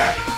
Bye.